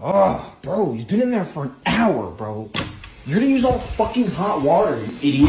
Oh, bro, he's been in there for an hour, bro. You're gonna use all fucking hot water, you idiot.